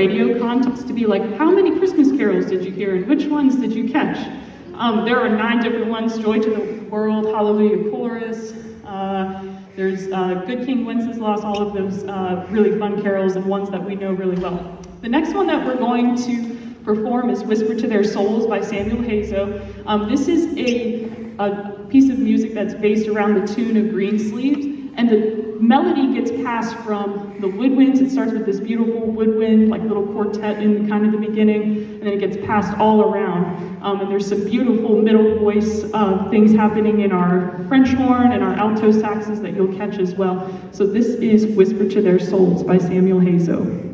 radio contest to be like, how many Christmas carols did you hear and which ones did you catch? Um, there are nine different ones, Joy to the World, Hallelujah Chorus, uh, there's uh, Good King Wenceslas, all of those uh, really fun carols and ones that we know really well. The next one that we're going to perform is Whisper to Their Souls by Samuel Hazo. Um, this is a, a piece of music that's based around the tune of Greensleeves, and the melody gets passed from the woodwinds. It starts with this beautiful woodwind, like little quartet in kind of the beginning, and then it gets passed all around. Um, and there's some beautiful middle voice uh, things happening in our French horn and our alto saxes that you'll catch as well. So this is Whisper to Their Souls by Samuel Hazo.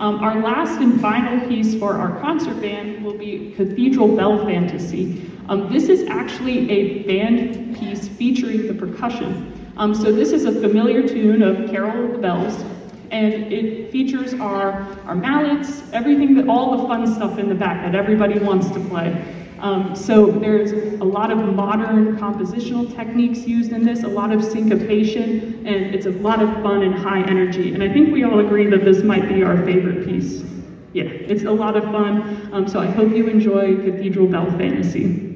Um, our last and final piece for our concert band will be Cathedral Bell Fantasy. Um, this is actually a band piece featuring the percussion. Um, so this is a familiar tune of Carol of the Bells, and it features our, our mallets, everything that all the fun stuff in the back that everybody wants to play. Um, so there's a lot of modern compositional techniques used in this, a lot of syncopation, and it's a lot of fun and high energy. And I think we all agree that this might be our favorite piece. Yeah, it's a lot of fun. Um, so I hope you enjoy Cathedral Bell Fantasy.